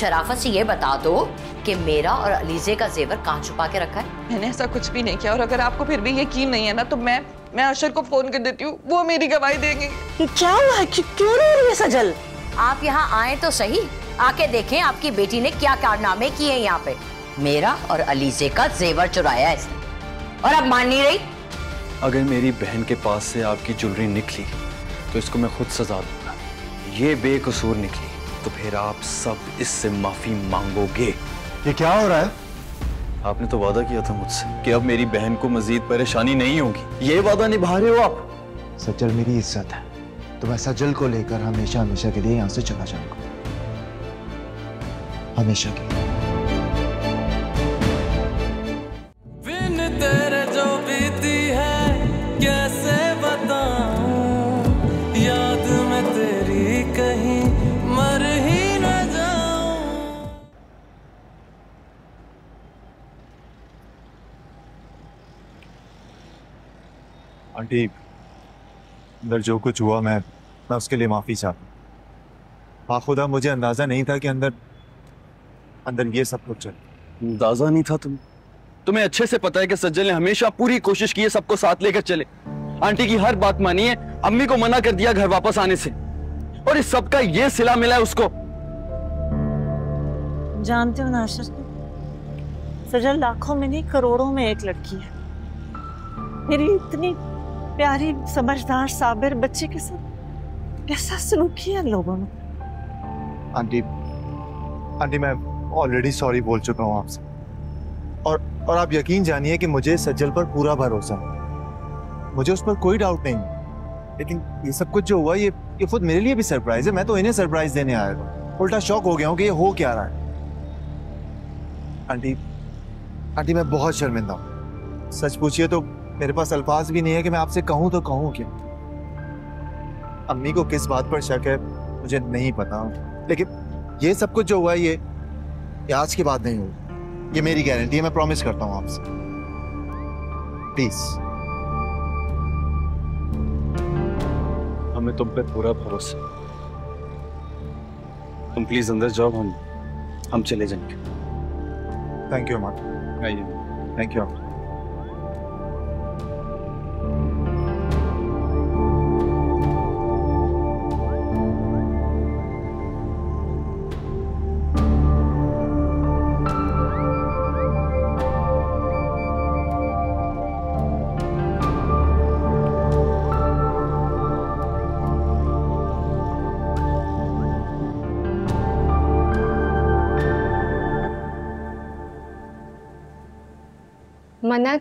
शराफत से ये बता दो कि मेरा और अलीजे का जेवर कहाँ छुपा के रखा है? मैंने ऐसा कुछ भी नहीं किया और अगर आपको फिर भी यकीन नहीं है ना तो मैं मैं अशर को फ़ोन कर देती हूँ। वो मेरी गवाही देंगे। ये क्या हुआ है? क्यों क्यों रो रही है सजल? आप यहाँ आए तो सही। आके देखें आपकी बेटी ने क्या कारनामे किए यहाँ पे। मेरा और अलीजे का जेवर चुराया है इसने। और अब मान नहीं रही? अगर मेरी बहन के पास से आपकी ज्वेलरी निकली तो इसको मैं खुद सजा दूँगा। ये बेकसूर निकली। तो फिर आप सब इससे माफ़ी मांगोगे। ये क्या हो रहा है? आपने तो वादा किया था मुझसे कि अब मेरी बहन को मजीद परेशानी नहीं होगी। ये वादा निभा रहे हो आप? सचल मेरी इज़्ज़त है। तो मैं सचल को लेकर हमेशा हमेशा के लिए यहाँ से चला जाऊँगा। हमेशा के लिए। आंटी अंदर जो कुछ हुआ मैं मैं उसके लिए माफ़ी चाहता हूँ। बाखुदा मुझे अंदाज़ा नहीं था कि अंदर अंदर ये सब कुछ चले अंदाज़ा नहीं था तुम तुम्हें अच्छे से पता है कि सज्जल ने हमेशा पूरी कोशिश की है सबको साथ लेकर चले। आंटी की हर बात मानी है अम्मी को मना कर दिया घर वापस आने से। और इस सब का ये सिला मिला है उसको। जानते हो नाशर सजल लाखों में नहीं करोड़ों में एक लड़की है। मेरी इतनी प्यारी, समझदार, साबिर बच्चे के साथ ऐसा सलूक किया लोगों ने? आंटी आंटी, मैं ऑलरेडी सॉरी बोल चुका हूँ आपसे। और और आप यकीन जानिए कि मुझे सज्जल पर पूरा भरोसा है। मुझे उस पर कोई डाउट नहीं है। लेकिन ये सब कुछ जो हुआ, ये ये खुद मेरे लिए भी सरप्राइज़ है। मैं तो इन्हें सरप्राइज़ देने आया था। उल्टा शौक हो गया हूँ कि ये हो क्या रहा है। आंटी आंटी, मैं बहुत शर्मिंदा हूँ। सच पूछिए तो मेरे पास अल्फाज भी नहीं है कि मैं आपसे कहूँ तो कहूँ क्या? अम्मी को किस बात पर शक है मुझे नहीं पता। लेकिन ये सब कुछ जो हुआ ये ये आज की बात नहीं हुई। ये मेरी गारंटी है मैं प्रॉमिस करता हूँ आपसे। प्लीज़ हमें तुम पे पूरा भरोसा तुम प्लीज़ अंदर जाओ हम हम चले जाएँगे। थैंक यू अमर आइए। थैंक यू अमर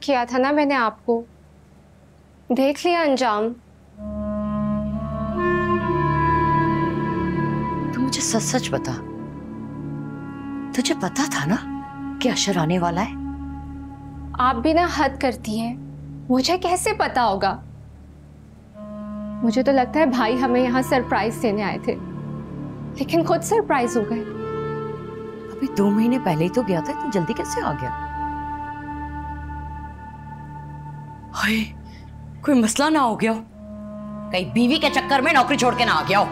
किया था ना मैंने आपको? देख लिया अंजाम। तू मुझे सच सच बता। तुझे पता था ना कि अशर आने वाला है? आप भी ना हद करती हैं। मुझे कैसे पता होगा? मुझे तो लगता है भाई हमें यहाँ सरप्राइज़ देने आए थे। लेकिन खुद सरप्राइज़ हो गए। अभी दो महीने पहले ही तो गया था इतनी जल्दी कैसे आ गया? हाय कोई मसला ना हो गया। हो कहीं बीवी के चक्कर में नौकरी छोड़ के ना आ गया हो।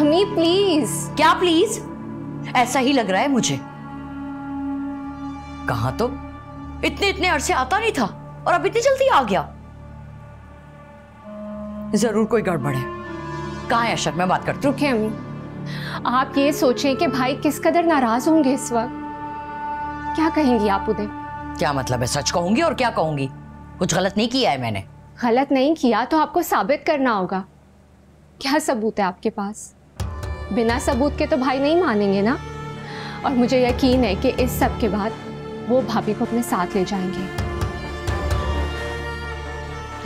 अम्मी प्लीज़ क्या प्लीज़ ऐसा ही लग रहा है मुझे। कहा तो? इतने इतने अरसे आता नहीं था और अब इतनी जल्दी आ गया। ज़रूर कोई गड़बड़ है। कहाँ है अशर? मैं बात करती हूँ। रुके अम्मी। आप ये सोचें कि भाई किस कदर नाराज़ होंगे इस वक्त। क्या कहेंगी आप उन्हें? क्या मतलब है? सच कहूँगी और क्या कहूँगी? कुछ गलत नहीं किया है मैंने। गलत नहीं किया तो आपको साबित करना होगा। क्या सबूत है आपके पास? बिना सबूत के तो भाई नहीं मानेंगे ना? और मुझे यकीन है कि इस सब के बाद वो भाभी को अपने साथ ले जाएँगे।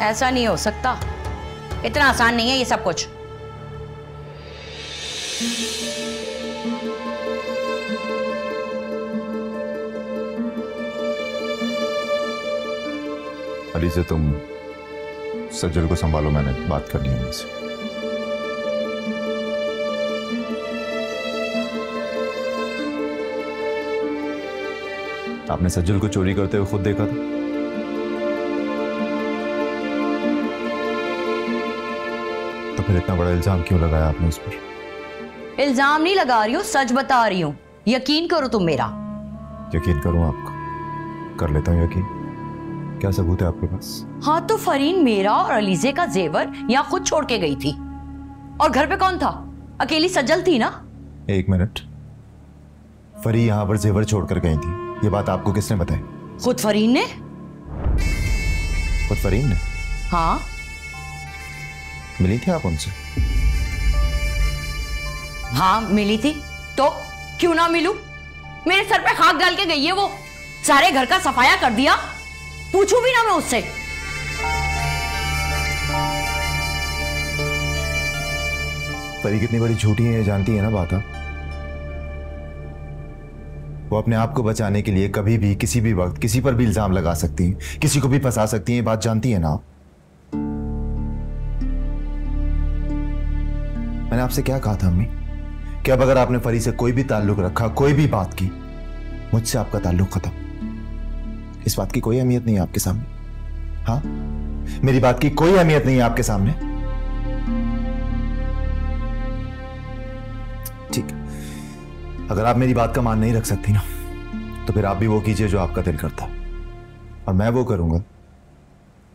ऐसा नहीं हो सकता। इतना आसान नहीं है ये सब कुछ। अली से तुम सज्जल को संभालो मैंने बात करनी है उनसे। आपने सज्जल को चोरी करते हुए खुद देखा था? तो फिर इतना बड़ा इल्ज़ाम क्यों लगाया आपने उस पर? इल्ज़ाम नहीं लगा रही हूँ सच बता रही हूँ। यकीन करो तुम मेरा। यकीन करूँ आपका। कर लेता हूँ यकीन। क्या सबूत है आपके पास? हाँ तो फरीन मेरा और अलीजे का जेवर यहाँ खुद छोड़ के गई थी। और घर पे कौन था? अकेली सजल थी ना? एक मिनट। फरी यहाँ पर जेवर छोड़कर गई थी। ये बात आपको किसने बताई? खुद फरीन ने? खुद फरीन ने? हाँ। मिली थी आप उनसे? हाँ मिली थी। तो क्यों ना मिलूं? मेरे सर पे खाक डाल के गई है वो। सारे घर का सफाया कर दिया। पूछू भी ना मैं उससे। परी कितनी बड़ी झूठी है जानती है ना बात आप वो अपने आप को बचाने के लिए कभी भी, किसी भी वक्त, किसी पर भी इल्ज़ाम लगा सकती हैं, किसी को भी फंसा सकती हैं बात जानती है ना आप? मैंने आपसे क्या कहा था, अम्मी? कि अब अगर आपने फरी से कोई भी ताल्लुक रखा, कोई भी बात की, मुझसे आपका ताल्लुक खत्म। इस बात की कोई अहमियत नहीं है आपके सामने। हाँ? मेरी बात की कोई अहमियत नहीं है आपके सामने। ठीक अगर आप मेरी बात का मान नहीं रख सकती ना तो फिर आप भी वो कीजिए जो आपका दिल करता है। और मैं वो करूँगा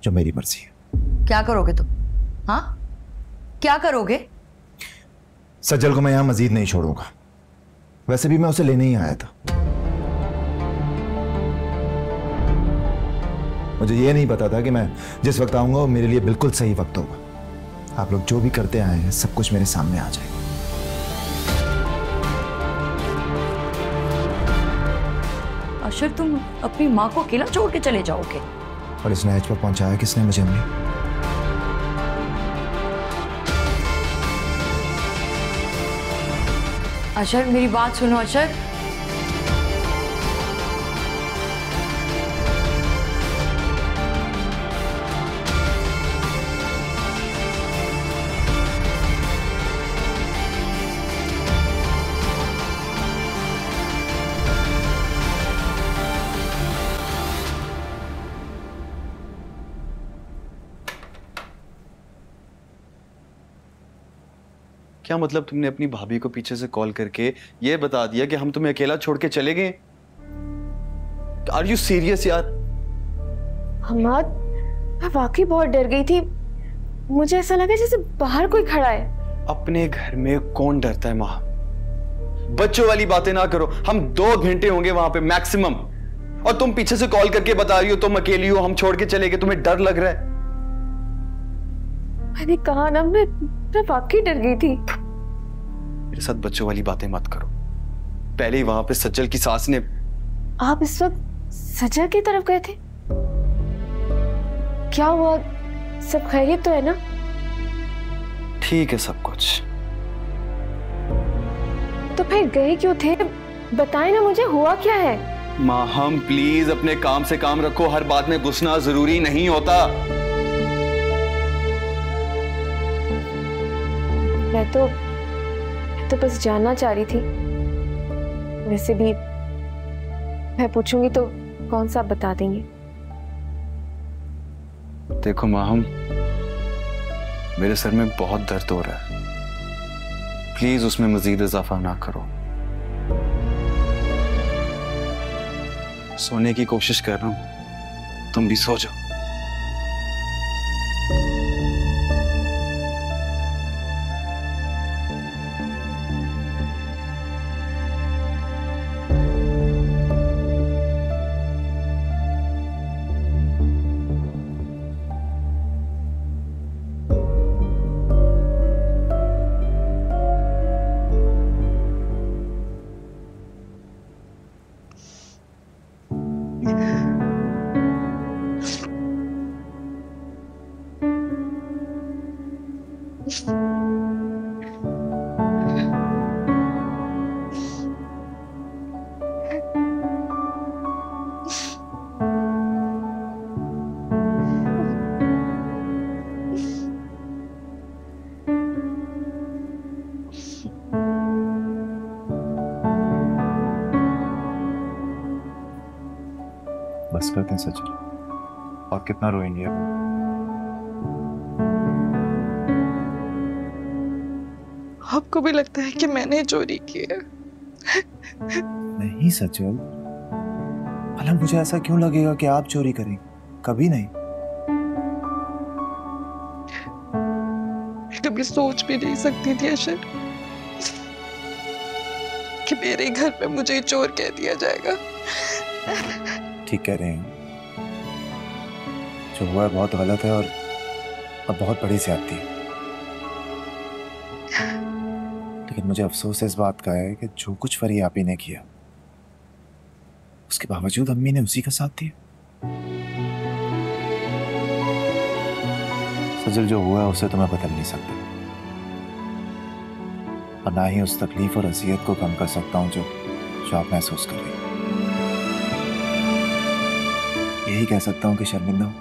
जो मेरी मर्ज़ी है। क्या करोगे तुम? हाँ? क्या करोगे? सज्जल को मैं यहाँ मजीद नहीं छोड़ूँगा। वैसे भी मैं उसे लेने ही आया था। मुझे ये नहीं पता था कि मैं जिस वक्त आऊँगा वो मेरे लिए बिल्कुल सही वक्त होगा। आप लोग जो भी करते आए हैं सब कुछ मेरे सामने आ जाएगा। अशर तुम अपनी माँ को अकेला छोड़ के चले जाओगे। और इस नहज पर पहुँचाया किसने मुझे अम्मी? अशर मेरी बात सुनो अशर। क्या मतलब तुमने अपनी भाभी को पीछे से कॉल करके ये बता दिया कि हम तुम्हें अकेला छोड़ के चले गए? आर यू सीरियस यार? हमाद मैं वाकई बहुत डर गई थी। मुझे ऐसा लगा जैसे बाहर कोई खड़ा है। अपने घर में कौन डरता है माँ? बच्चों वाली बातें ना करो। हम दो घंटे होंगे वहाँ पे मैक्सिमम और तुम पीछे से कॉल करके बता रही हो तुम अकेली हो हम छोड़ के चले गए तुम्हें डर लग रहा है। मैंने कहा ना मैं मैं वाकई डर गई थी। मेरे साथ बच्चों वाली बातें मत करो। पहले ही वहाँ पे सज्जल की सास ने आप इस वक्त सजा की तरफ़ गए थे? क्या हुआ? सब खैरियत तो है ना? ठीक है सब कुछ। तो फिर गए क्यों थे? बताए ना मुझे हुआ क्या है? माँ हम प्लीज़ अपने काम से काम रखो। हर बात में घुसना ज़रूरी नहीं होता। मैं तो तो बस जानना चाह रही थी। वैसे भी मैं पूछूँगी तो कौन सा बता देंगे? देखो माँ हम मेरे सर में बहुत दर्द हो रहा है। प्लीज़ उसमें मजीद इजाफा ना करो। सोने की कोशिश कर रहा हूँ, तुम भी सो जाओ। बस करते हैं सचिन और कितना रोएँगे अब आपको भी लगता है कि मैंने चोरी की है? नहीं सचल भला मुझे ऐसा क्यों लगेगा कि आप चोरी करें? कभी नहीं। कभी सोच भी नहीं सकती थी अशर कि मेरे घर पे मुझे चोर कह दिया जाएगा। ठीक कह रहे हैं। जो हुआ है बहुत गलत है और अब बहुत बड़ी ज्यादती है। लेकिन मुझे अफसोस इस बात का है कि जो कुछ फरी आपी ने किया, उसके बावजूद अम्मी ने उसी का साथ दिया। सजल, जो हुआ है, उसे तो मैं बदल नहीं सकता। और ना ही उस तकलीफ़ और अजियत को कम कर सकता हूँ जो जो आप महसूस कर रही यही कह सकता हूँ कि शर्मिंदा हूँ।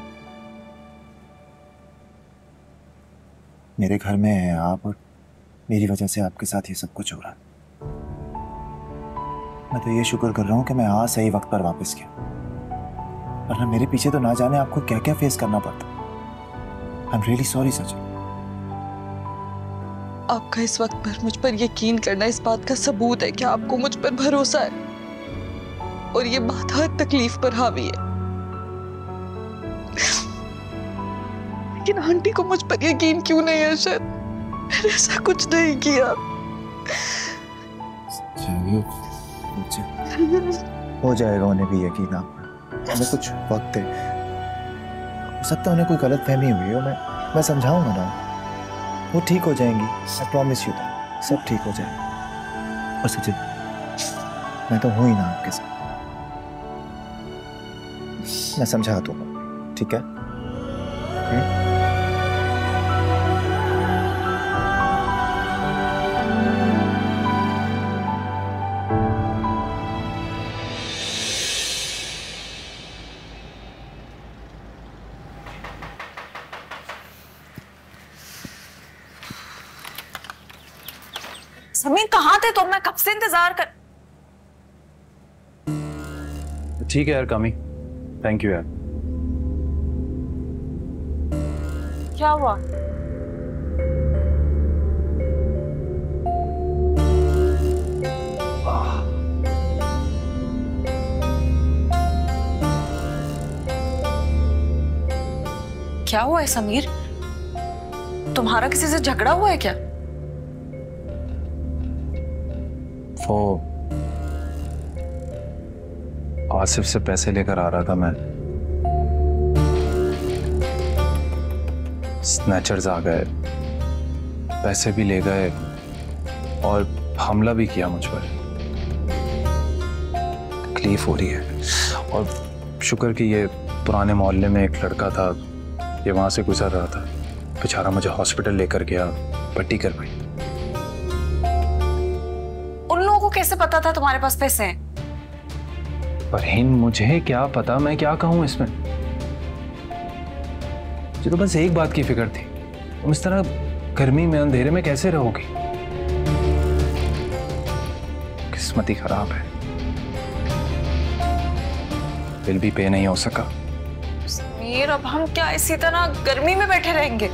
मेरे घर में है आप और मेरी वजह से आपके साथ ये सब कुछ हो रहा है। मैं तो ये शुक्र कर रहा हूँ कि मैं आज सही वक्त पर वापस गया। वरना मेरे पीछे तो ना जाने आपको क्या क्या फेस करना पड़ता। I am really sorry Sachin. आपका इस वक्त पर मुझ पर यकीन करना इस बात का सबूत है कि आपको मुझ पर भरोसा है। और ये बात हर तकलीफ़ पर हावी है। लेकिन आंटी को मुझ पर यकीन क्यों नहीं है, शायद? मैंने ऐसा कुछ नहीं किया। हो जाएगा उन्हें भी यकीन आप। हमें कुछ वक्त है। हो सकता है उन्हें कोई गलत फहमी हुई हो, मैं मैं समझाऊँगा ना। वो ठीक हो जाएँगी आई प्रॉमिस यू सब ठीक हो जाएगा। और सचिन, मैं तो हूँ ही ना आपके साथ। मैं समझा दूँगा। ठीक है? समीर कहाँ थे तुम? तो मैं कब से इंतज़ार कर ठीक है यार कामी। थैंक यू यार। क्या हुआ? क्या हुआ है समीर? तुम्हारा किसी से झगड़ा हुआ है क्या? वो आसिफ से पैसे लेकर आ रहा था मैं। स्नैचर्स आ गए। पैसे भी ले गए और हमला भी किया मुझ पर। तकलीफ़ हो रही है। और शुक्र कि ये पुराने मोहल्ले में एक लड़का था। ये वहाँ से गुजर रहा था। बेचारा मुझे हॉस्पिटल लेकर गया, पट्टी करवाई। पता था तुम्हारे पास पैसे? हैं परहीन मुझे क्या पता? मैं क्या कहूँ इसमें? मुझे तो बस एक बात की फ़िक्र थी। तुम इस तरह गर्मी में अंधेरे में कैसे रहोगी? किस्मत ही खराब है। बिल भी पे नहीं हो सका। समीर अब हम क्या इसी तरह गर्मी में बैठे रहेंगे?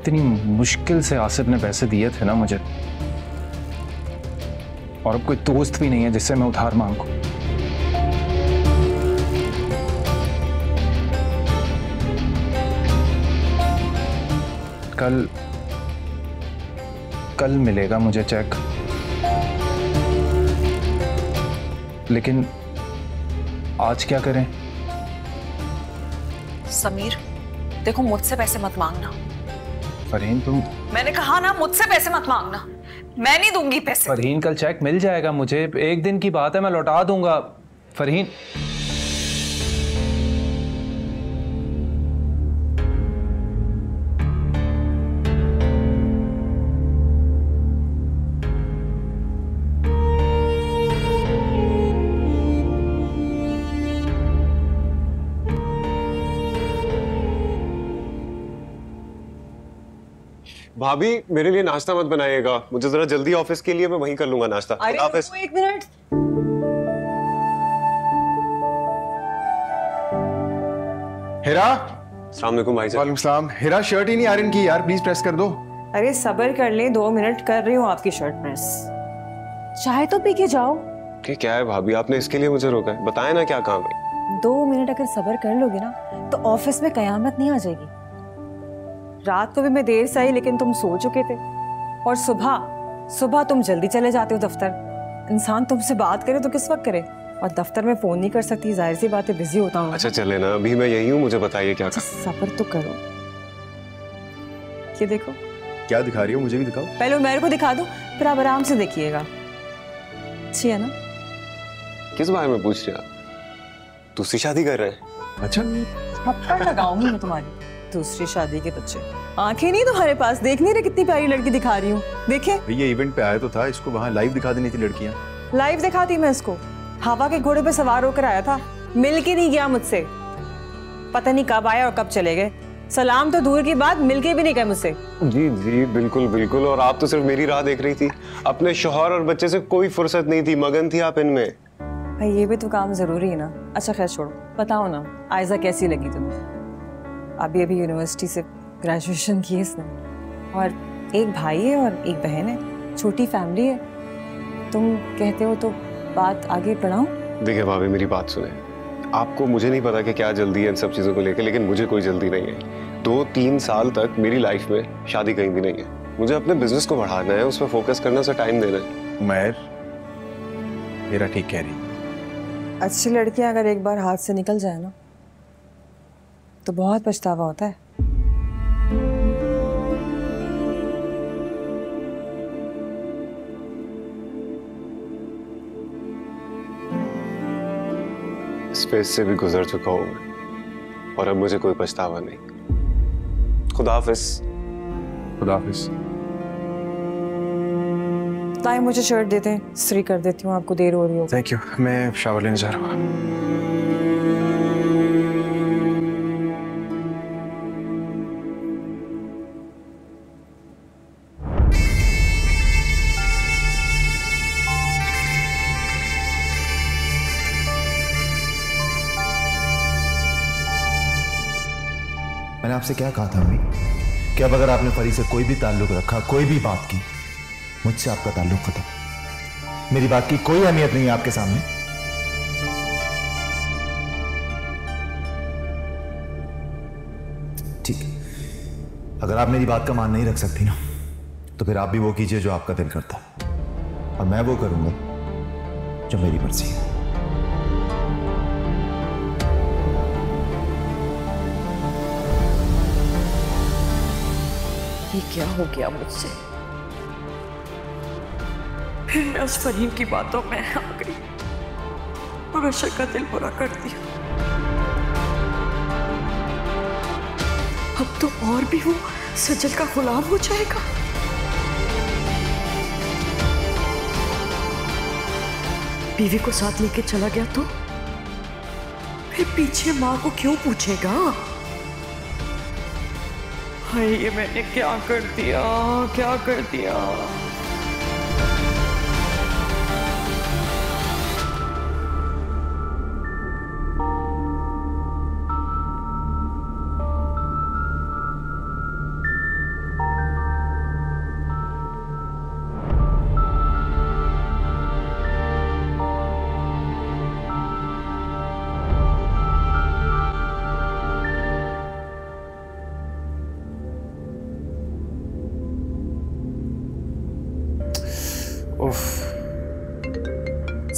इतनी मुश्किल से आसिफ ने पैसे दिए थे ना मुझे। और अब कोई दोस्त भी नहीं है जिससे मैं उधार मांगू। कल कल मिलेगा मुझे चेक। लेकिन आज क्या करें? समीर देखो मुझसे पैसे मत मांगना। फरहीन तुम मैंने कहा ना मुझसे पैसे मत मांगना। मैं नहीं दूँगी पैसे। फरहीन कल चेक मिल जाएगा मुझे। एक दिन की बात है, मैं लौटा दूँगा। फरहीन। भाभी मेरे लिए नाश्ता मत बनाइएगा। मुझे जरा जल्दी ऑफ़िस के लिए मैं वहीं कर लूँगा नाश्ता। ऑफ़िस एक मिनट। हिरा? सलाम भाई साहब। वालेकुम सलाम। हिरा शर्ट ही नहीं आयरन की यार प्लीज़ प्रेस कर दो। अरे सबर कर ले दो मिनट कर रही हूँ आपकी शर्ट प्रेस चाहे तो पी के जाओ। कि क्या है भाभी? आपने इसके लिए मुझे रोका है। बताया ना क्या काम है। दो मिनट अगर सबर कर लोगे ना तो ऑफ़िस में कयामत नहीं आ जाएगी। रात को भी मैं देर से आई लेकिन तुम सो चुके थे। और सुबह सुबह तुम जल्दी चले जाते हो दफ्तर। इंसान तुमसे बात करे तो किस वक्त करे? और दफ्तर में फ़ोन नहीं कर सकती ज़ाहिर सी बात है बिज़ी होता हूँ। अच्छा चले ना अभी मैं यही हूँ मुझे बताइए क्या काम सबर तो करो। ये देखो। क्या दिखा रही हो मुझे भी दिखाओ। पहले मेरे को दिखा दो फिर आप आराम से देखिएगा। अच्छी है ना? किस बारे में पूछ रहे आप? दूसरी शादी कर रहे हैं। अच्छा। थप्पड़ लगाऊँगी मैं तुम्हारी। दूसरी शादी के बच्चे। आँखें नहीं तुम्हारे पास? देख नहीं रहे कितनी प्यारी लड़की दिखा रही हूँ। देखे। ये इवेंट पे आया तो था इसको वहाँ लाइव दिखा देनी थी लड़कियाँ। लाइव दिखाती मैं इसको। हवा के घोड़े पे सवार होकर आया था। मिल के नहीं गया मुझसे। पता नहीं कब आया और कब चले गए। सलाम तो दूर की बात मिल के भी नहीं गए मुझसे। जी जी बिल्कुल बिल्कुल और आप तो सिर्फ़ मेरी राह देख रही थी। अपने शोहर और बच्चे से कोई फुर्सत नहीं थी मगन थी आप इनमें। भाई ये भी तो काम ज़रूरी है ना। अच्छा खैर छोड़ो। बताओ ना आयजा कैसी लगी तुम्हें? अभी अभी यूनिवर्सिटी से ग्रेजुएशन की है इसने। और एक भाई है और एक बहन है छोटी फैमिली है। तुम कहते हो तो बात आगे बढ़ाऊं? देखिए भाभी मेरी बात सुने। आपको मुझे नहीं पता कि क्या जल्दी है इन सब चीज़ों को लेकर लेकिन मुझे कोई जल्दी नहीं है। दो तीन साल तक मेरी लाइफ में शादी कहीं भी नहीं है। मुझे अपने बिज़नेस को बढ़ाना है उस पर फोकस करना से टाइम देना है। उमैर मेरा ठीक कह रही अच्छी लड़कियाँ अगर एक बार हाथ से निकल जाए ना तो बहुत पछतावा होता है। इस फ़ेज़ से भी गुजर चुका हूँ मैं और अब मुझे कोई पछतावा नहीं। खुदाफिस खुदाफिस खुदा ताई मुझे शर्ट देते हैं स्त्री कर देती हूँ आपको देर हो रही हो। थैंक यू मैं शावर लेने जा रहा हूँ। आपसे क्या कहा था अम्मी? कि अब अगर आपने परी से कोई भी ताल्लुक रखा, कोई भी बात की, मुझसे आपका ताल्लुक खत्म। मेरी बात की कोई अहमियत नहीं है आपके सामने। ठीक अगर आप मेरी बात का मान नहीं रख सकती ना तो फिर आप भी वो कीजिए जो आपका दिल करता है। और मैं वो करूँगा जो मेरी मर्ज़ी है। क्या हो गया मुझसे? फिर मैं उस फहीम की बातों में आ गई। और अशर का दिल बुरा कर दिया अब तो और भी वो सजल का गुलाम हो जाएगा। बीवी को साथ लेके चला गया तो? फिर पीछे माँ को क्यों पूछेगा? हाय ये मैंने क्या कर दिया? क्या कर दिया?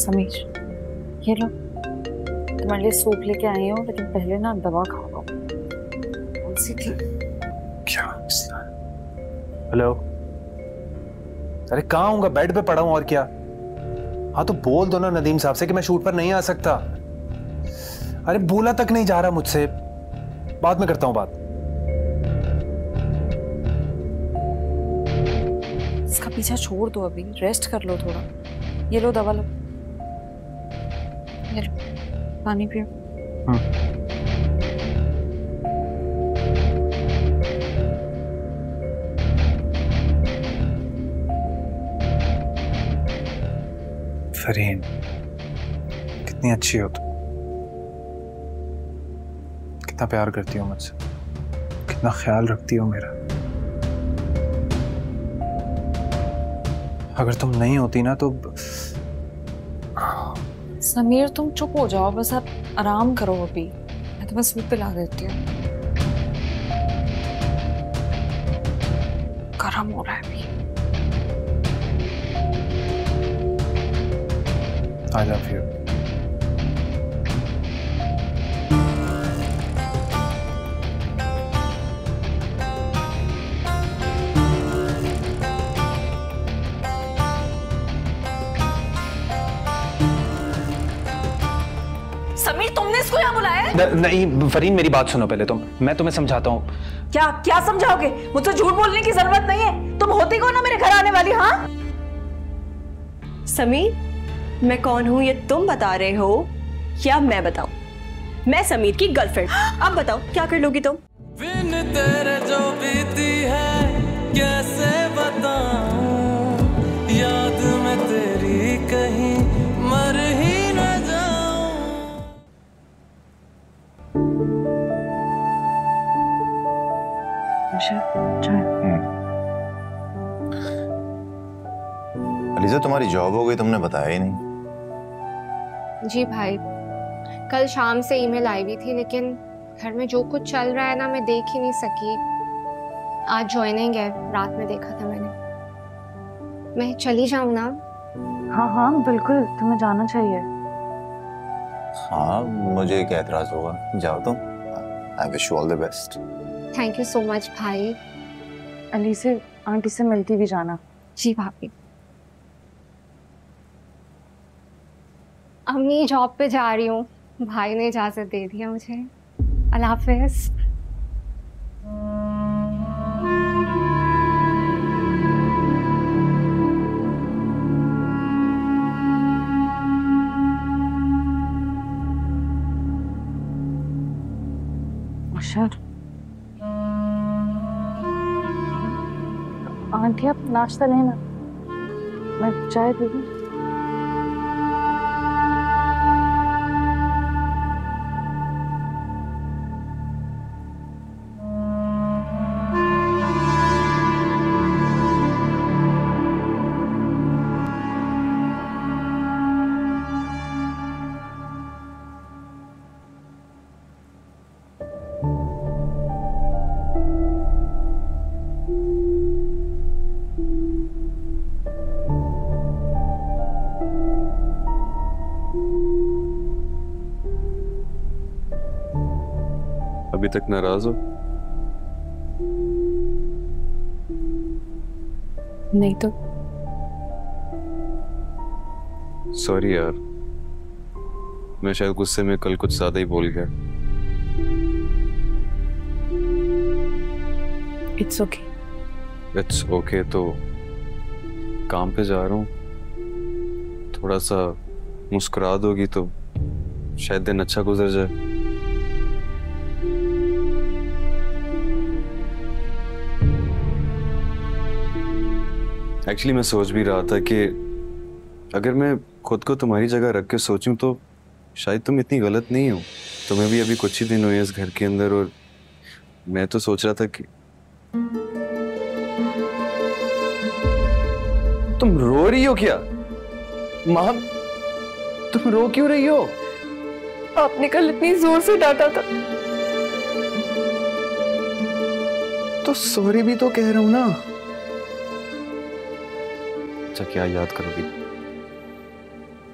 समीर ये लो। तुम्हारे लिए सूप लेके आई हूँ लेकिन पहले ना दवा खा लो क्या? हेलो? अरे कहाँ हूँ? बेड पे पड़ा हूँ और क्या? हाँ तो बोल दो ना नदीम साहब से कि मैं शूट पर नहीं आ सकता। अरे बोला तक नहीं जा रहा मुझसे। बाद में करता हूँ बात। इसका पीछा छोड़ दो अभी। रेस्ट कर लो थोड़ा। ये लो दवा लो। पानी पियो। हाँ। फरीन, कितनी अच्छी हो तुम। कितना प्यार करती हो मुझसे। कितना ख्याल रखती हो मेरा। अगर तुम नहीं होती ना तो समीर, तुम चुप हो जाओ, बस आप आराम करो अभी। मैं तुम्हें सूप पिला देती हूँ। गर्म हो रहा है अभी। आई लव यू नहीं फरीन मेरी बात सुनो पहले तुम। मैं तुम्हें समझाता हूँ। क्या क्या समझाओगे? मुझसे झूठ बोलने की ज़रूरत नहीं है। तुम होती कौन हो मेरे घर आने वाली हाँ? समीर मैं कौन हूँ ये तुम बता रहे हो या मैं बताऊँ? मैं समीर की गर्लफ्रेंड अब बताओ क्या कर लोगी तुम? बिन तेरे जो बीती है कैसे अलीजा तुम्हारी जॉब हो गई तुमने बताया ही नहीं। जी भाई कल शाम से ईमेल आई हुई थी लेकिन घर में जो कुछ चल रहा है ना मैं देख ही नहीं सकी। आज ज्वाइनिंग है रात में देखा था मैंने। मैं चली जाऊँ ना? हाँ हाँ बिल्कुल तुम्हें जाना चाहिए। हाँ मुझे क्या एतराज़ होगा। जाओ तुम। I wish you all the best thank you so much भाई अली से आंटी से मिलती भी जाना। जी भाभी। अम्मी जॉब पे जा रही हूँ। भाई ने इजाज़त दे दिया मुझे। अल्लाह हाफिज़। अशर आंटी आप नाश्ता लेना मैं चाय पी तक नाराज़ हो नहीं तो सॉरी यार मैं शायद गुस्से में कल कुछ ज़्यादा ही बोल गया इट्स ओके इट्स ओके तो काम पे जा रहा हूँ थोड़ा सा मुस्कुरा दोगी तो शायद दिन अच्छा गुजर जाए एक्चुअली मैं सोच भी रहा था कि अगर मैं खुद को तुम्हारी जगह रख के सोचूं तो शायद तुम इतनी गलत नहीं हो। तुम्हें भी अभी कुछ ही दिन हुए इस घर के अंदर और मैं तो सोच रहा था कि तुम रो रही हो क्या? माँ तुम रो क्यों रही हो? आपने कल इतनी ज़ोर से डांटा था। तो सॉरी भी तो कह रहा हूँ ना। अच्छा क्या याद करोगी?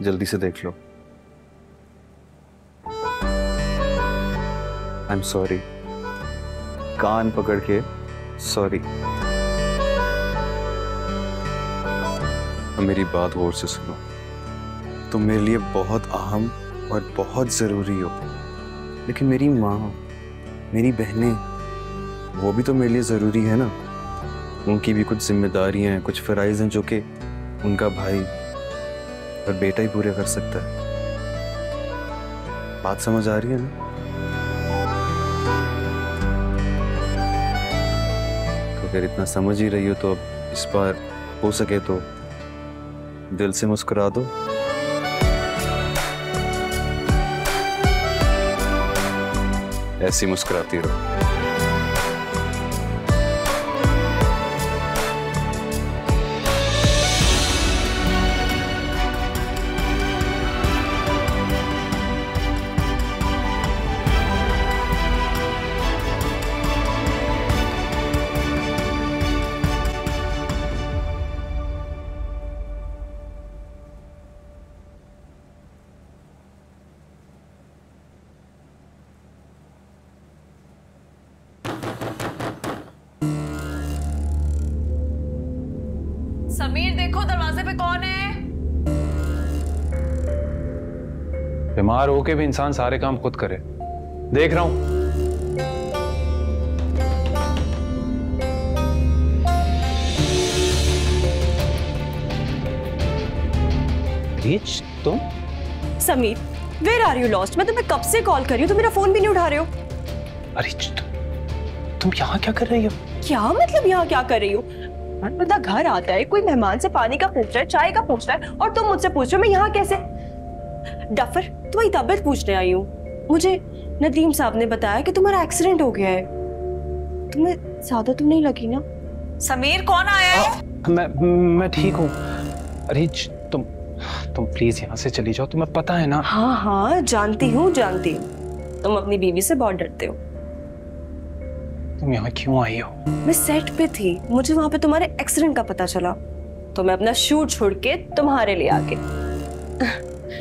जल्दी से देख लो। आई एम सॉरी कान पकड़ के सॉरी मेरी बात गौर से सुनो। तुम मेरे लिए बहुत अहम और बहुत ज़रूरी हो। लेकिन मेरी माँ, मेरी बहनें, वो भी तो मेरे लिए ज़रूरी है ना? उनकी भी कुछ जिम्मेदारियाँ हैं, कुछ फराइज हैं जो कि उनका भाई और बेटा ही पूरे कर सकता है। बात समझ आ रही है ना? तो अगर इतना समझ ही रही हो तो अब इस बार हो सके तो दिल से मुस्कुरा दो। ऐसी मुस्कुराती रहो। होके भी इंसान सारे काम खुद करे। देख रहा हूँ। रीच तुम? Sameer where are you lost मैं तुम्हें कब से कॉल कर रही हूँ? तुम मेरा फ़ोन भी नहीं उठा रहे हो। अरे तुम यहाँ क्या कर रही हो? क्या मतलब यहाँ क्या कर रही हो? बंदा घर आता है कोई मेहमान से पानी का पूछ रहा है चाय का पूछ रहा है और तुम मुझसे पूछ रहे हो मैं यहाँ कैसे? डफर तुम्हारी तबीयत पूछने आई हूँ। मुझे नदीम साहब ने बताया कि तुम्हारा एक्सीडेंट हो गया है। तुम्हें ज़्यादा तो नहीं लगी ना? समीर कौन आया है? मैं मैं ठीक हूँ। रीच तुम तुम प्लीज़ यहाँ से चली जाओ। तुम्हें पता है ना? हाँ हाँ जानती हूँ जानती हूँ। तुम अपनी बीवी से बहुत डरते हो। तुम यहाँ क्यों आई हो? मैं सेट पे थी। मुझे वहाँ पे तुम्हारे एक्सीडेंट का पता चला। तो मैं अपना शूट छोड़ के तुम्हारे लिए आके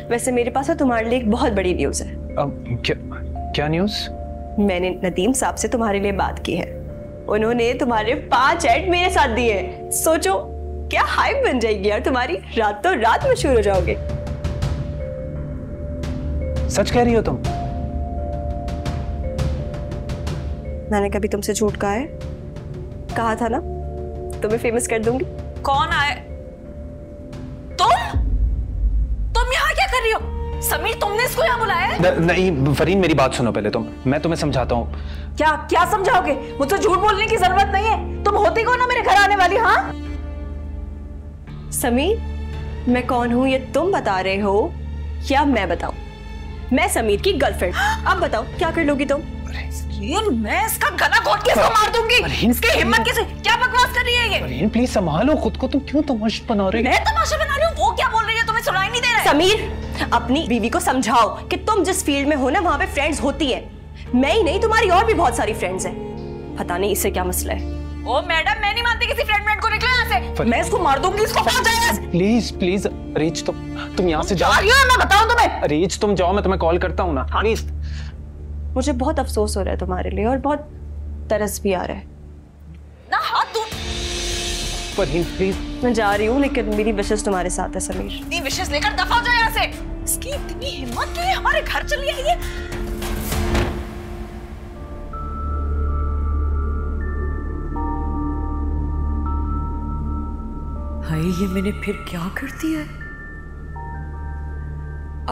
वैसे मेरे पास है तुम्हारे लिए एक बहुत बड़ी न्यूज़ है। अब क्या क्या न्यूज़ मैंने नदीम साहब से तुम्हारे लिए बात की है। उन्होंने तुम्हारे पाँच एड मेरे साथ दिए सोचो क्या हाइप बन जाएगी यार तुम्हारी? रातों रात मशहूर हो जाओगे। सच कह रही हो तुम? मैंने कभी तुमसे झूठ कहा है? कहा था ना? तुम्हें फ़ेमस कर दूँगी। कौन आए कर रही हो? समीर तुमने इसको यहाँ बुलाया है? न, नहीं फरीन मेरी बात सुनो पहले तुम। मैं तुम्हें समझाता हूँ। क्या क्या समझाओगे? मुझसे झूठ बोलने की ज़रूरत नहीं है। तुम होती कौन हो मेरे घर आने वाली हाँ? समीर मैं कौन हूँ ये तुम बता रहे हो या मैं बताऊँ? मैं समीर की गर्लफ्रेंड अब बताओ क्या कर लोगी तुम? मैं इसका गला घोट के इसको मार दूँगी। इसकी हिम्मत कैसे? क्या बकवास कर रही है ये? फरीन प्लीज़ संभालो खुद को। तुम क्यों तमाशा बना रही हो? मैं तमाशा बना रही हूँ वो क्या बोल रही है? तुम्हें सुनाई नहीं दे रहा है। समीर अपनी बीवी को समझाओ कि तुम जिस फ़ील्ड में हो ना वहाँ पे फ्रेंड्स होती है। मैं ही नहीं तुम्हारी और भी बहुत सारी फ्रेंड्स हैं। पता नहीं इससे क्या मसला है। ओ मैडम मैं नहीं मानती किसी फ्रेंड फ्रेंड को निकले यहाँ से। मैं इसको मार दूँगी इसको प्लीज़ प्लीज़ रीच तुम तुम यहाँ से जाओ। मैं बताऊँ तुम्हें? रीच तुम जाओ मैं तुम्हें कॉल करता हूँ ना। प्लीज़ मुझे बहुत अफसोस हो रहा है तुम्हारे लिए और बहुत तरस भी आ रहा है। ना हाथ दूर फरीन प्लीज़ मैं जा रही हूँ लेकिन मेरी विशेष तुम्हारे साथ है समीर। विशेष लेकर दफ़ा हो जाए यहाँ से। इसकी इतनी हिम्मत ये हमारे घर चली आई है। हाय, ये मैंने फिर क्या कर दिया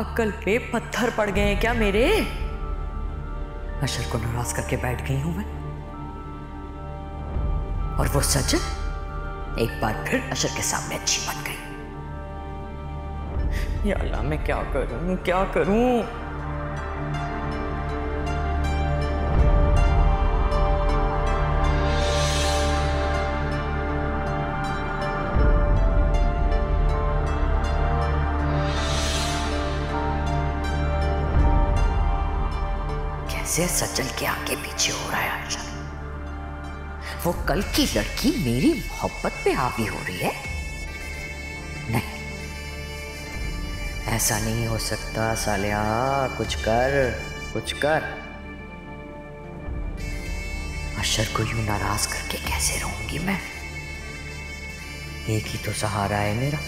अक्कल पे पत्थर पड़ गए हैं क्या मेरे? अशर को नाराज़ करके बैठ गई हूँ मैं। और वो सजन एक बार फिर अशर के सामने अच्छी बन गई। अल्लाह मैं क्या करूँ क्या करूँ कैसे सजल के आगे पीछे हो रहा है अशर वो कल की लड़की मेरी मोहब्बत पे हावी हो रही है। ऐसा नहीं हो सकता, सालिया। कुछ कर कुछ कर। अशर को यूँ नाराज़ करके कैसे रहूँगी मैं? एक ही तो सहारा है मेरा।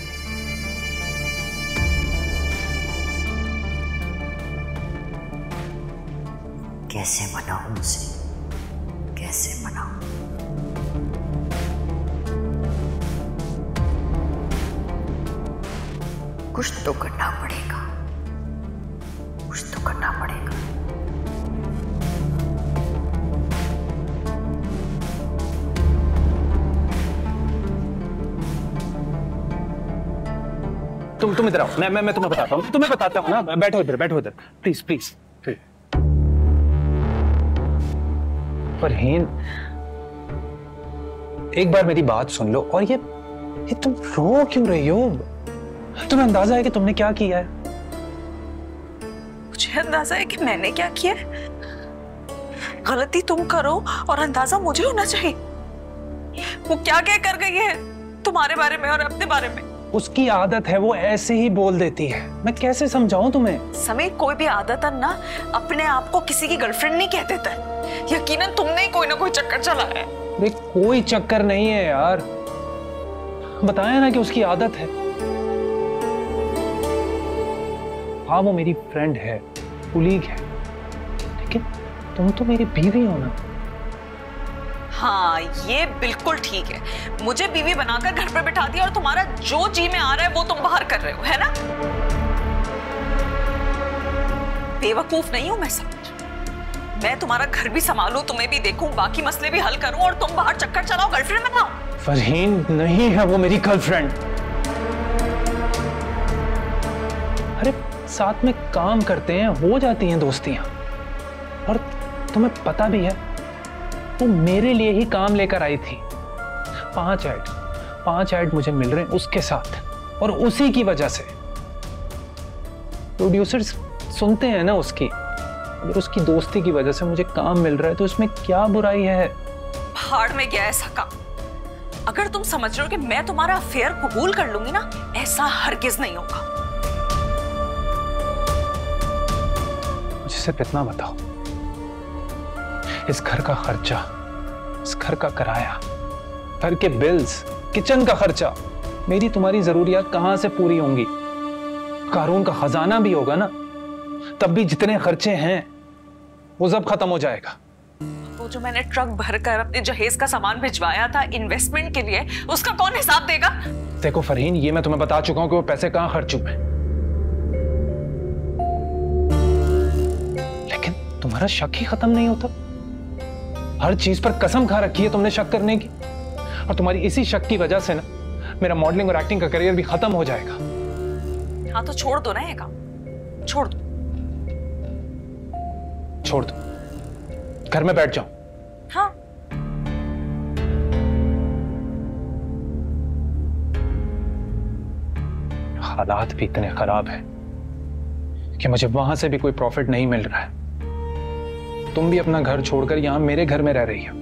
कैसे मनाऊं उसे? कुछ तो करना पड़ेगा। कुछ तो करना पड़ेगा। तुम तुम इधर आओ। मैं मैं मैं तुम्हें बताता हूँ। तुम्हें बताता हूँ ना। बैठो इधर बैठो इधर। प्लीज़ प्लीज़ फरहीन एक बार मेरी बात सुन लो और ये ये तुम रो क्यों रही हो? तुम्हें अंदाज़ा है कि तुमने क्या किया है? मुझे अंदाज़ा है कि मैंने क्या किया है। गलती तुम करो और अंदाज़ा मुझे होना चाहिए। वो क्या क्या कर गई है तुम्हारे बारे में और अपने बारे में? उसकी आदत है वो ऐसे ही बोल देती है। मैं कैसे समझाऊं तुम्हें? समीर कोई भी आदतन ना अपने आप को किसी की गर्लफ्रेंड नहीं कह देता है। यकीनन तुमने ही कोई ना कोई चक्कर चलाया है। कोई चक्कर नहीं है यार। बताया ना कि उसकी आदत है। हाँ वो मेरी फ्रेंड है कुलीग है। लेकिन तुम तो मेरी बीवी हो ना। हाँ ये बिल्कुल ठीक है। मुझे बीवी बनाकर घर पर बिठा दिया और तुम्हारा जो जी में आ रहा है वो तुम बाहर कर रहे हो है ना? बेवकूफ़ नहीं हूँ मैं समझ। मैं तुम्हारा घर भी संभालू तुम्हें भी देखूँ बाकी मसले भी हल करूँ और तुम बाहर चक्कर चलाओ गर्लफ्रेंड बनाओ। फरहीन नहीं है वो मेरी गर्लफ्रेंड साथ में काम करते हैं, हो जाती हैं दोस्तियाँ। और तुम्हें पता भी है, वो मेरे लिए ही काम लेकर आई थी। पाँच ऐड पाँच ऐड मुझे मिल रहे हैं उसके साथ, और उसी की वजह से। प्रोड्यूसर्स सुनते हैं ना उसकी, अगर उसकी दोस्ती की वजह से मुझे काम मिल रहा है तो इसमें क्या बुराई है? भाड़ में गया ऐसा काम। अगर तुम समझ रहे हो कि मैं तुम्हारा अफेयर कबूल कर लूँगी ना, ऐसा हरगिज नहीं होगा। सिर्फ़ इतना बताओ। इस घर का खर्चा इस घर का किराया घर के बिल्स किचन का खर्चा मेरी तुम्हारी जरूरियात कहाँ से पूरी होंगी? कानून का खजाना भी होगा ना? तब भी जितने खर्चे हैं वो सब खत्म हो जाएगा। वो जो मैंने ट्रक भरकर अपने जहेज का सामान भिजवाया था इन्वेस्टमेंट के लिए उसका कौन हिसाब देगा? देखो फरहीन ये मैं तुम्हें बता चुका हूँ कि वो पैसे कहाँ खर्च हुए तुम्हारा शक ही खत्म नहीं होता। हर चीज़ पर कसम खा रखी है तुमने शक करने की। और तुम्हारी इसी शक की वजह से ना मेरा मॉडलिंग और एक्टिंग का करियर भी खत्म हो जाएगा। हाँ तो छोड़ दो ना ये काम। छोड़ दो। छोड़ दो। घर में बैठ जाओ। हाँ। हालात भी इतने खराब हैं कि मुझे वहाँ से भी कोई प्रॉफिट नहीं मिल रहा है। तुम भी अपना घर छोड़कर यहाँ मेरे घर में रह रही हो।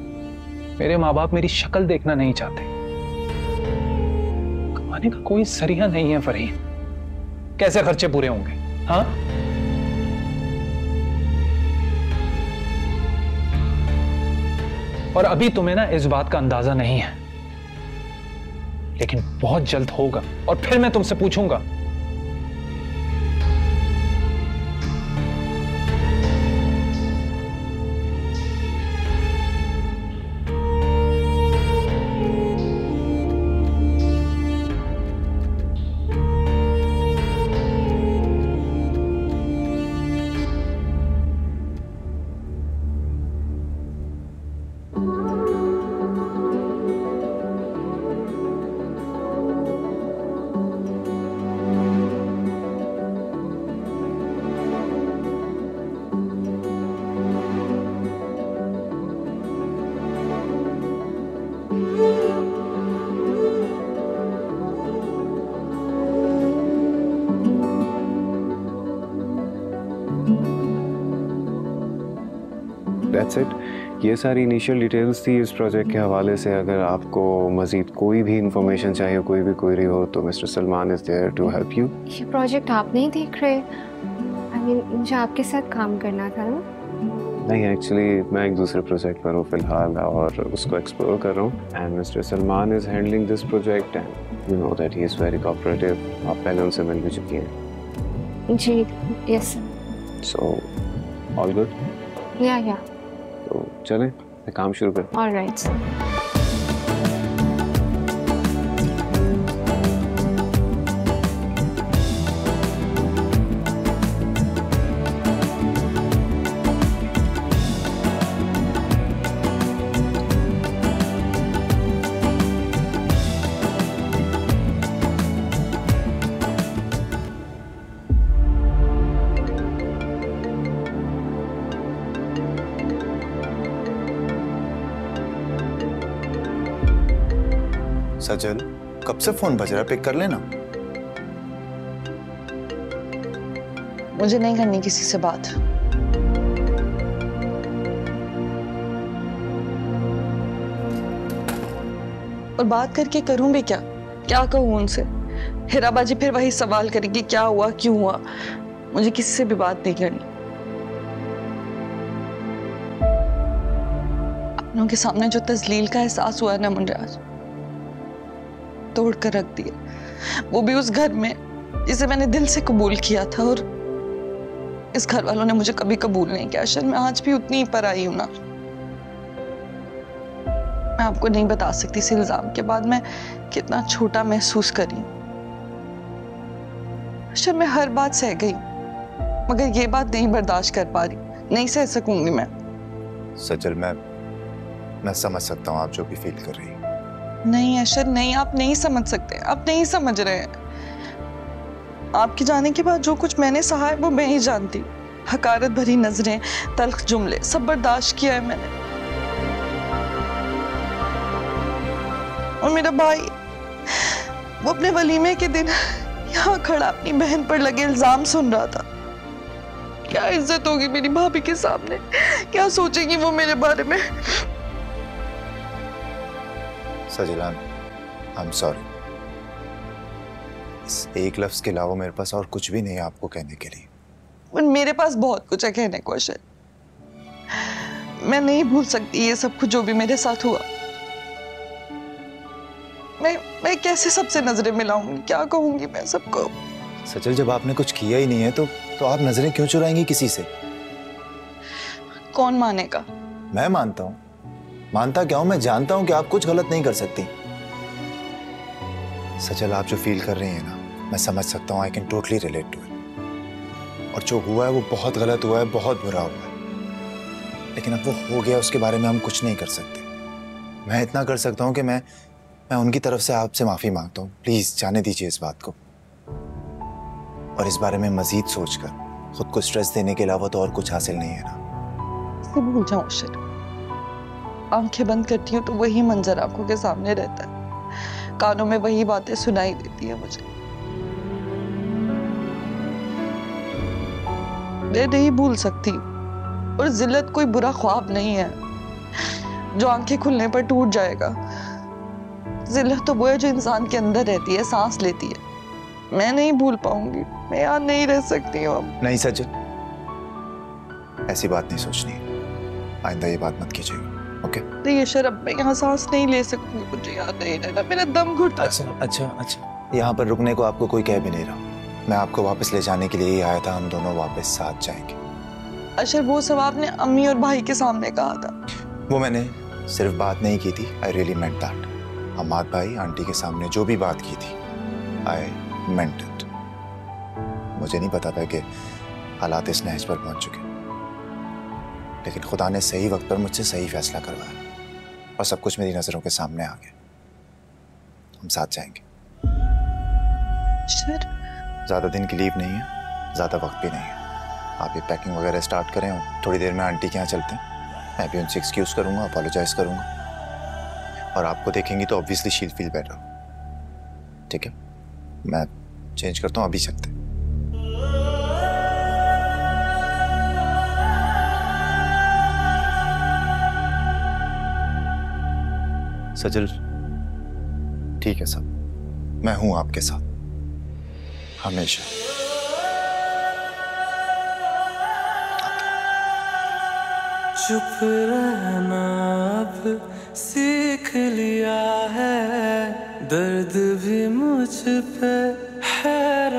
मेरे माँ बाप मेरी शक्ल देखना नहीं चाहते। कमाने का कोई सरिया नहीं है फरीन कैसे खर्चे पूरे होंगे हाँ? और अभी तुम्हें ना इस बात का अंदाज़ा नहीं है। लेकिन बहुत जल्द होगा, और फिर मैं तुमसे पूछूँगा। दैट्स इट ये सारी इनिशियल डिटेल्स थी इस प्रोजेक्ट के हवाले से। अगर आपको मज़ीद कोई भी इंफॉर्मेशन चाहिए कोई भी क्वेरी हो तो mister Salman is there to help you ये प्रोजेक्ट आप नहीं देख रहे। आई मीन मुझे आपके साथ काम करना था ना? नहीं एक्चुअली मैं एक दूसरे प्रोजेक्ट पर हूँ फ़िलहाल और उसको एक्सप्लोर कर रहा हूँ। And mister Salman is handling this project and you know that he is very cooperative आप पहले उनसे मिल भी चुकी हैं। जी yes so all good yeah yeah चलें मैं काम शुरू करूँ ऑल राइट सजल कब से फ़ोन बज रहा है? पिक कर लेना। मुझे नहीं करनी किसी से बात। और बात करके करूँ भी क्या? क्या कहूँ उनसे? हेराबाजी फिर वही सवाल करेगी, क्या हुआ, क्यों हुआ? मुझे किसी से भी बात नहीं करनी। अपनों के सामने जो तजलील का एहसास हुआ है ना मुझे आज तोड़ कर रख दिया। वो भी उस घर में, जिसे मैंने दिल से कबूल किया था और इस घर वालों ने मुझे कभी कबूल नहीं किया। अशर मैं आज भी उतनी ही पर आई हूँ ना। मैं आपको नहीं बता सकती इस इल्ज़ाम के बाद मैं कितना छोटा महसूस करी अशर मैं हर बात सह गई, मगर ये बात नहीं बर्दाश्त कर पा रही। नहीं सह सकूँगी मैं। सजल मैं मैं समझ सकता हूँ आप जो भी फील कर रही नहीं अशर नहीं, आप नहीं समझ सकते, आप नहीं समझ रहे हैं। आपके जाने के बाद जो कुछ मैंने सहा है, वो मैं ही जानती हकारत भरी नज़रें, तल्ख जुमले, सब बर्दाश्त किया है मैंने। और मेरा भाई, वो अपने वलीमे के दिन यहाँ खड़ा अपनी बहन पर लगे इल्ज़ाम सुन रहा था। क्या इज़्ज़त होगी मेरी भाभी के सामने? क्या सोचेगी वो मेरे बारे में? सजल आई एम सॉरी इस एक लफ्ज के अलावा मेरे पास और कुछ भी नहीं है आपको कहने के लिए। और मेरे पास बहुत कुछ है कहने को मैं नहीं भूल सकती ये सब कुछ जो भी मेरे साथ हुआ। मैं मैं कैसे सबसे नज़रें मिलाऊँगी? क्या कहूँगी मैं सबको? सचल जब आपने कुछ किया ही नहीं है तो तो आप नज़रें क्यों चुराएँगी किसी से? कौन मानेगा? मैं मानता हूँ। मानता क्या हूँ? मैं जानता हूँ कि आप कुछ गलत नहीं कर सकती। सचल, आप जो फील कर रही हैं ना, मैं समझ सकता हूँ I can totally relate to it और जो हुआ है, वो बहुत गलत हुआ है, बहुत बुरा हुआ है। लेकिन अब वो हो गया, उसके बारे में हम कुछ नहीं कर सकते। मैं इतना कर सकता हूँ कि मैं मैं उनकी तरफ़ से आपसे माफ़ी माँगता हूँ। प्लीज़ जाने दीजिए इस बात को। और इस बारे में मजीद सोचकर, खुद को स्ट्रेस देने के अलावा तो और कुछ हासिल नहीं है ना। भूल अशर आँखें बंद करती हूँ तो वही मंजर आँखों के सामने रहता है। कानों में वही बातें सुनाई देती है मुझे। मैं नहीं भूल सकती, और जिल्लत कोई बुरा ख्वाब नहीं है, जो आँखें खुलने पर टूट जाएगा। जिल्लत तो वो है जो इंसान के अंदर रहती है, सांस लेती है। मैं नहीं भूल पाऊँगी, मैं यहाँ नहीं रह सकती हूँ अब। नहीं सचिन ऐसी बात नहीं सोचनी। आइंदा ये बात मत कीजिएगा। ओके नहीं अब मैं यहाँ सांस नहीं ले सकूँगी मुझे याद नहीं रहना मेरा दम घुटता अच्छा अच्छा अच्छा। यहाँ पर रुकने को आपको कोई कह भी नहीं रहा। मैं आपको वापस ले जाने के लिए ही आया था हम दोनों वापस साथ जाएँगे। अशर वो सब आपने अम्मी और भाई के सामने कहा था। वो मैंने सिर्फ़ बात नहीं की थी। आई रियली मेंट दैट भाई आंटी के सामने जो भी बात की थी आई मेंट इट मुझे नहीं पता था कि हालात इस नहज पर पहुँच चुके। लेकिन खुदा ने सही वक्त पर मुझसे सही फैसला करवाया और सब कुछ मेरी नज़रों के सामने आ गया। हम साथ जाएँगे। अशर ज़्यादा दिन की लीव नहीं है ज़्यादा वक्त भी नहीं है। आप ये पैकिंग वगैरह स्टार्ट करें और थोड़ी देर में आंटी के यहाँ चलते हैं। मैं भी उनसे एक्सक्यूज़ करूँगा अपोलोजाइज करूँगा। और आपको देखेंगी तो ऑब्वियसली शील फील बेटर ठीक है? मैं चेंज करता हूँ अभी चलते सजल। ठीक है सब मैं हूँ आपके साथ। हमेशा। चुप रहना अब सीख लिया है। दर्द भी मुझ पे है